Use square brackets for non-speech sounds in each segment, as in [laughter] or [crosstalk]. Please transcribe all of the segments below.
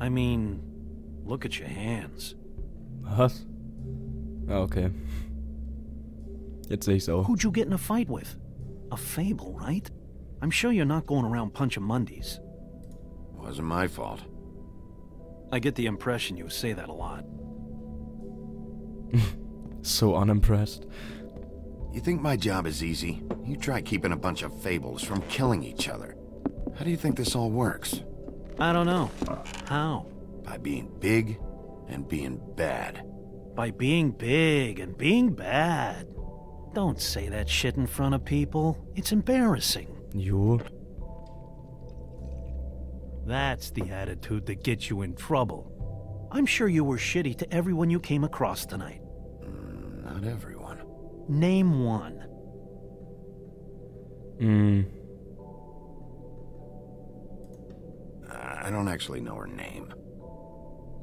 I mean, look at your hands. Was? Ah, okay. Jetzt sehe ich's auch. Who'd you get in a fight with? A fable, right? I'm sure you're not going around punching Mundies. Wasn't my fault. I get the impression you say that a lot. [laughs] So unimpressed. You think my job is easy? You try keeping a bunch of fables from killing each other. How do you think this all works? I don't know. How? By being big and being bad. By being big and being bad. Don't say that shit in front of people. It's embarrassing. Jo. That's the attitude that gets you in trouble. I'm sure you were shitty to everyone you came across tonight. Not everyone. Name one. Mm. Actually know her name.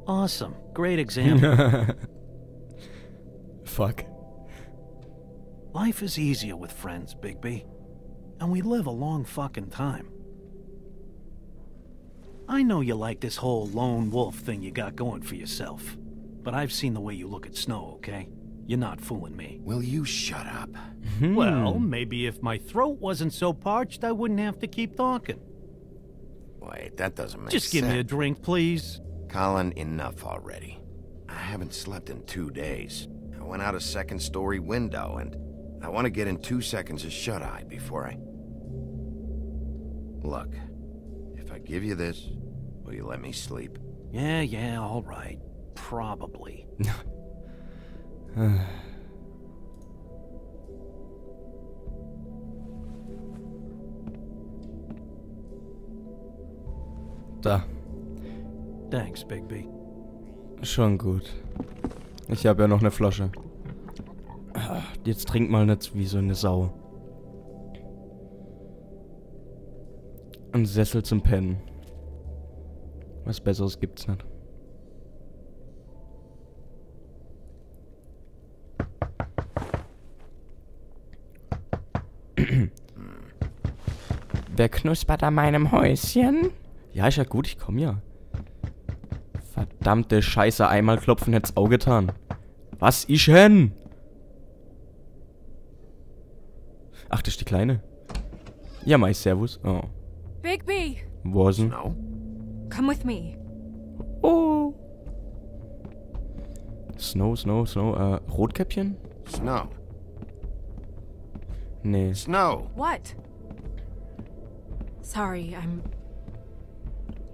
Awesome. Great example. [laughs] Fuck. Life is easier with friends, Bigby. And we live a long fucking time. I know you like this whole lone wolf thing you got going for yourself. But I've seen the way you look at Snow, okay? You're not fooling me. Will you shut up? Well, hmm. maybe if my throat wasn't so parched, I wouldn't have to keep talking. Wait, that doesn't make Just sense. give me a drink, please. Colin, enough already. I haven't slept in two days. I went out a second story window, and I want to get in two seconds of shut eye before I. Look, if I give you this, will you let me sleep? Yeah, yeah, all right. Probably. [sighs] [sighs] [sighs] Da. Thanks, Bigby. Schon gut. Ich habe ja noch eine Flasche. Ah, Jetzt trink mal nicht wie so eine Sau. Ein Sessel zum Pennen. Was Besseres gibt's nicht. Wer knuspert an meinem Häuschen? Ja, ist ja gut, ich komm ja. Verdammte Scheiße, einmal klopfen hätt's auch getan. Was ist denn? Ach, das ist die Kleine. Ja, Mai, servus. Oh. Bigby, Wosen. No? come with me. Oh. Snow, Snow, Snow. Äh, Rotkäppchen? Snow. Nee. Snow! What? Sorry, I'm.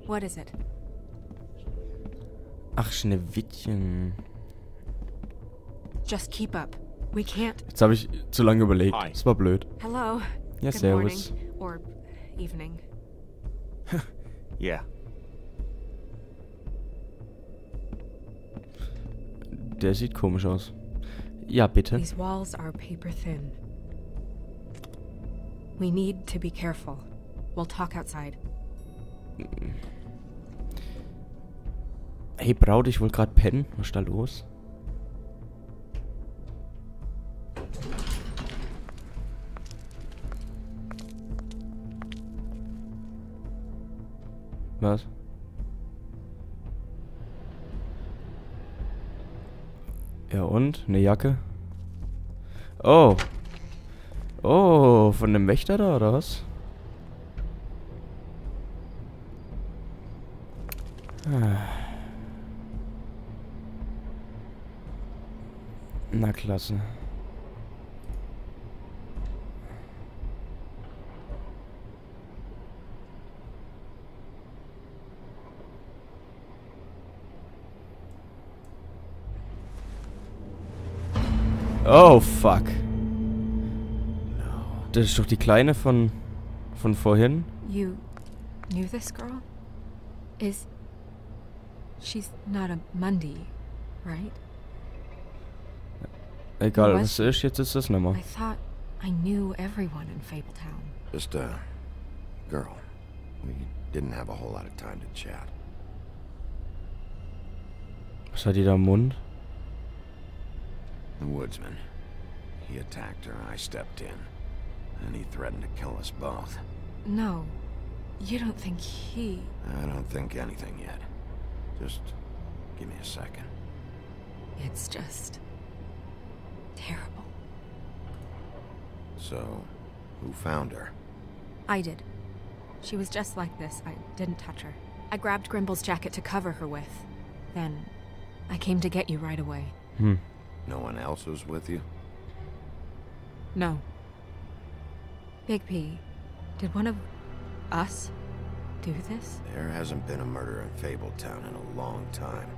What is it? Ach, Schneewittchen. Just keep up. We can't. Jetzt habe ich zu lange überlegt. Hi. Das war blöd. Hello. Ja, Good servus. morning. Or evening. [laughs] Yeah. Der sieht komisch aus. Ja, bitte. These walls are paper thin. We need to be careful. We'll talk outside. Hey, Braut, ich wollte gerade pennen. Was ist da los? Was? Ja und? Eine Jacke? Oh. Oh, von dem Wächter da, oder was? Na klasse. Oh, fuck. Das ist doch die Kleine von... von vorhin. You knew this girl? Is. She's not a Mundy, right? Egal, Was? was es ist, jetzt ist das nimmer. I thought I knew everyone in Fabletown. Just a girl. We didn't have a whole lot of time to chat. Was hat die da im Mund? The woodsman. He attacked her, I stepped in. And he threatened to kill us both. No, you don't think he. I don't think anything yet. Just give me a second. It's just. Terrible. So, who found her? I did. She was just like this. I didn't touch her. I grabbed Grimble's jacket to cover her with. Then, I came to get you right away. Hmm. No one else was with you? No. Bigby, did one of us do this? There hasn't been a murder in Fabletown in a long time.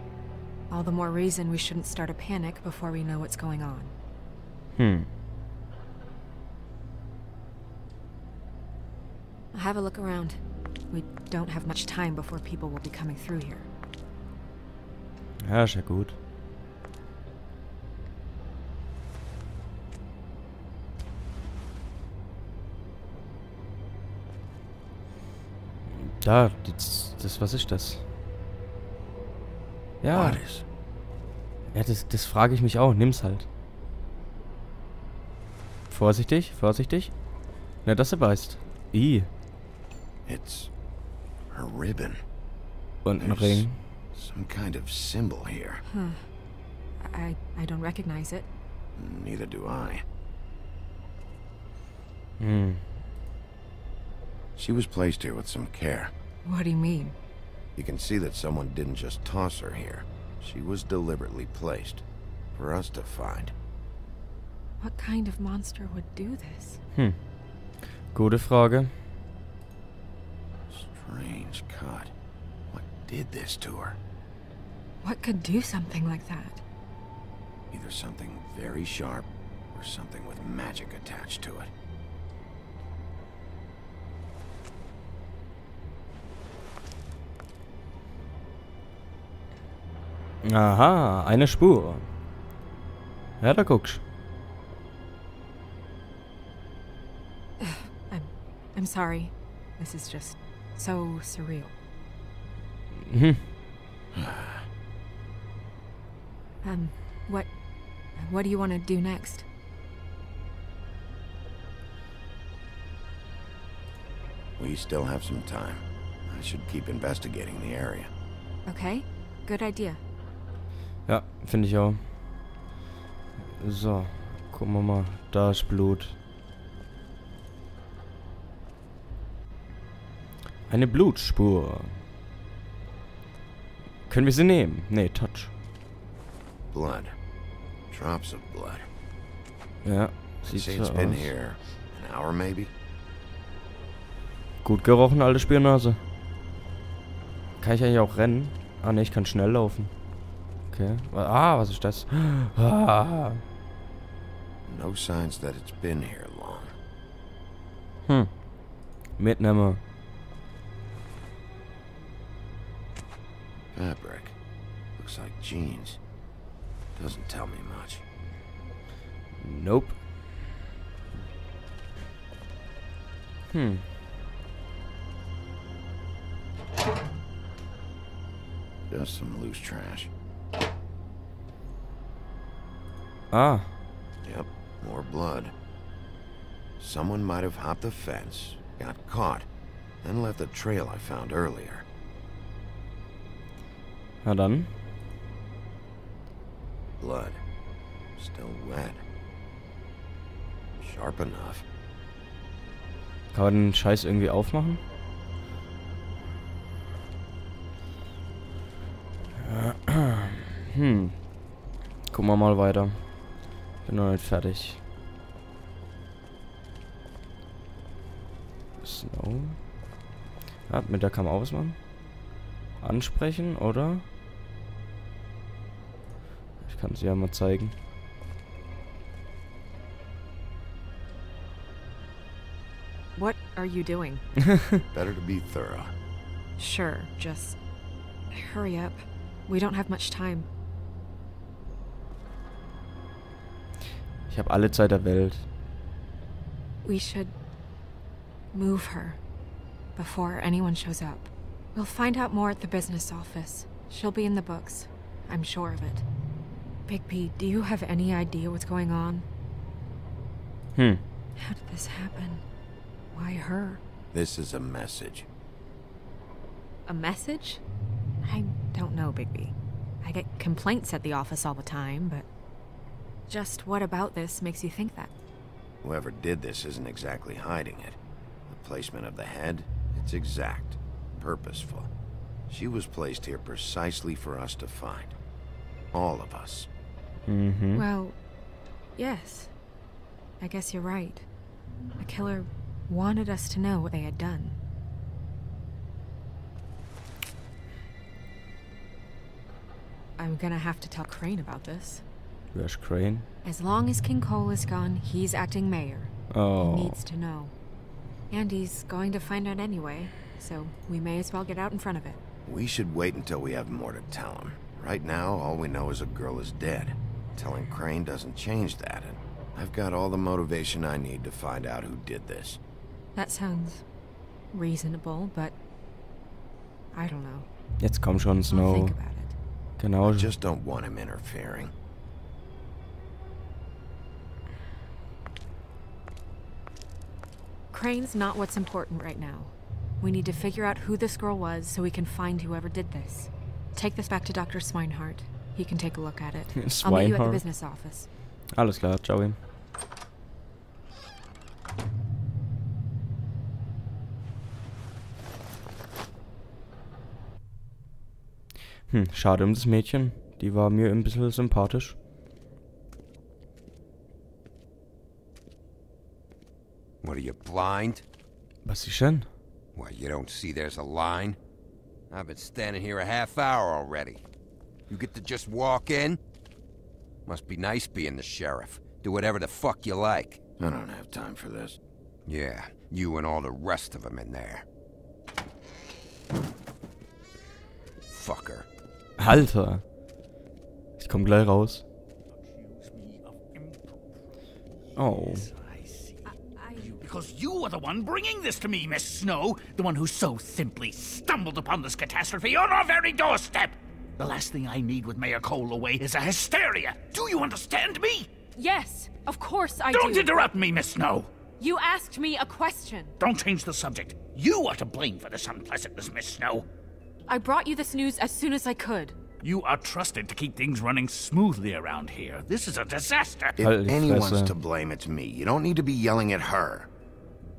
All the more reason we shouldn't start a panic before we know what's going on. Hm. Have a look around. We don't have much time before people will be coming through here. Ja, ist ja gut. Da, das, das, was ist das? Ja, ja das, das frage ich mich auch. Nimm's halt. Vorsichtig, vorsichtig. Na, das er beißt. I. It's her ribbon. Und ein Ring. Some kind of symbol here. Huh. I I don't recognize it. Neither do I. Hm. She was placed here with some care. What do you mean? You can see that someone didn't just toss her here. She was deliberately placed. For us to find. What kind of monster would do this? Hm. Gute Frage. Strange cut. What did this to her? What could do something like that? Either something very sharp or something with magic attached to it. Aha, eine Spur. Ja, da guckst. I'm sorry. This is just so surreal. Mhm. Um, what what do you want to do next? We still have some time. I should keep investigating the area. Okay? Good idea. Ja, finde ich auch. So, gucken wir mal. Da ist Blut. Eine Blutspur. Können wir sie nehmen? Nee, Touch. Blood. Drops of blood. Ja, sieht so it's been aus. here an hour maybe? Gut gerochen, alte Spionase. Kann ich eigentlich auch rennen? Ah ne, ich kann schnell laufen. Okay. Ah, was ist das? [gasps] Ah. No signs that it's been here long. Hm. Mitnehmen. Fabric. Looks like jeans. Doesn't tell me much. Nope. Hmm. Just some loose trash. Ah. Yep, more blood. Someone might have hopped the fence, got caught, and left the trail I found earlier. Na dann. Blood. Still wet. Sharp enough. Kann man den Scheiß irgendwie aufmachen? Hm. Gucken wir mal weiter. Bin noch nicht fertig. Snow. Ja, mit der kann man auch was machen. Ansprechen, oder? Ich kann sie ja mal zeigen. What are you doing? [laughs] Better to be thorough. Sure, just hurry up. We don't have much time. Ich habe alle Zeit der Welt. We should move her before anyone shows up. We'll find out more at the business office. She'll be in the books. I'm sure of it. Bigby, do you have any idea what's going on? Hm. How did this happen? Why her? This is a message. A message? I don't know, Bigby. I get complaints at the office all the time, but just what about this makes you think that? Whoever did this isn't exactly hiding it. The placement of the head, it's exact, purposeful. She was placed here precisely for us to find. All of us. Mhm. Well, yes. I guess you're right. The killer wanted us to know what they had done. I'm gonna have to tell Crane about this. Wer ist Crane? As long as King Cole is gone, he's acting mayor. Oh. He needs to know. And he's going to find out anyway, so we may as well get out in front of it. We should wait until we have more to tell him. Right now, all we know is a girl is dead. Telling Crane doesn't change that, and I've got all the motivation I need to find out who did this. That sounds reasonable, but I don't know. Jetzt komm schon, I'll Snow. think about it. Genau. I just don't want him interfering. Crane's not what's important right now. We need to figure out who this girl was so we can find whoever did this. Take this back to Dr. Swineheart. He can take a look at it. [laughs] I'll meet you at the business office. Alles klar, ciao. Hm, schade um das Mädchen. Die war mir ein bisschen sympathisch. What are you, blind? Was ist denn? Why, you don't see there's a line? I've been standing here a half hour already. You get to just walk in? Must be nice being the sheriff. Do whatever the fuck you like. I don't have time for this. Yeah, you and all the rest of them in there. Fucker. Alter. Ich komm gleich raus. Oh. oh. Because you are the one bringing this to me, Miss Snow. The one who so simply stumbled upon this catastrophe on our very doorstep. The last thing I need with Mayor Cole away is a hysteria. Do you understand me? Yes, of course I Don't do. interrupt me, Miss Snow. You asked me a question. Don't change the subject. You are to blame for this unpleasantness, Miss Snow. I brought you this news as soon as I could. You are trusted to keep things running smoothly around here. This is a disaster. If Halt anyone's to blame, it's me. You don't need to be yelling at her.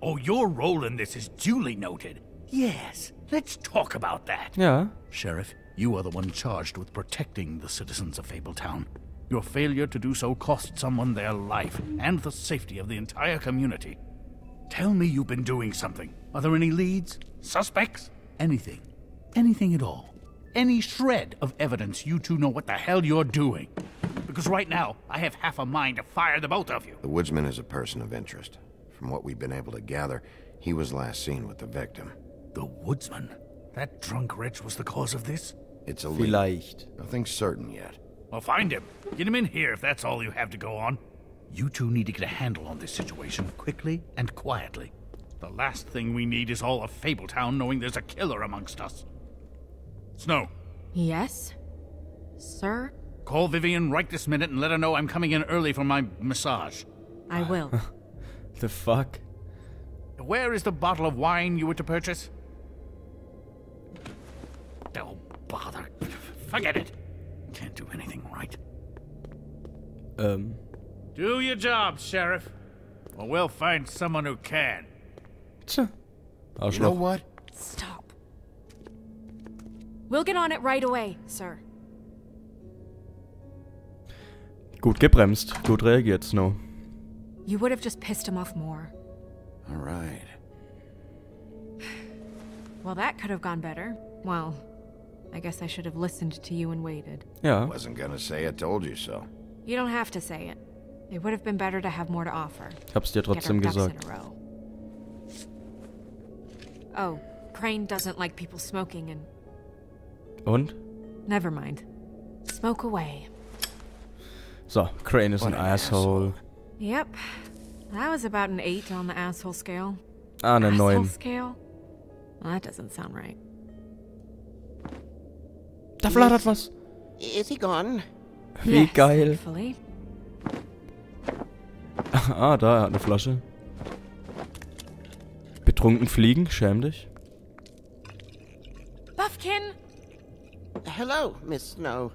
Oh, your role in this is duly noted. Yes, let's talk about that. Yeah. Sheriff, you are the one charged with protecting the citizens of Fabletown. Your failure to do so cost someone their life and the safety of the entire community. Tell me you've been doing something. Are there any leads? Suspects? Anything. Anything at all. Any shred of evidence you two know what the hell you're doing. Because right now, I have half a mind to fire the both of you. The woodsman is a person of interest. From what we've been able to gather, he was last seen with the victim. The woodsman? That drunk wretch was the cause of this? It's a lead. Vielleicht. Nothing's certain yet. Well, find him. Get him in here if that's all you have to go on. You two need to get a handle on this situation quickly and quietly. The last thing we need is all of Fabletown knowing there's a killer amongst us. Snow, Yes? Sir? call Vivian right this minute and let her know I'm coming in early for my massage. I will. [laughs] The fuck? Where is the bottle of wine you were to purchase? Forget it. Can't do anything right. Um. Do your job, Sheriff. Or we'll find someone who can. Tja. You know Arschloch. what? Stop. We'll get on it right away, sir. Gut gebremst. Gut reagiert, Snow. You would have just pissed him off more. All right. Well, that could have gone better. Well, I guess I should have listened to you and waited. Ja. Wasn't gonna say I told you so. You don't have to say it. It would have been better to have more to offer. Ich hab's dir Get trotzdem ducks gesagt. in a row. Oh, Crane doesn't like people smoking and... Und? Never mind. Smoke away. So, Crane is What ein an Asshole. Yep. That was about an 8 on the asshole scale. Ah, eine asshole 9. scale? Well, that doesn't sound right. Da flattert was. Is he gone? Wie Yes, geil. thankfully. Ah, da, er hat eine Flasche. Betrunken. Be- Betrunken fliegen, schäm dich. Buffkin! Hello, Miss Snow.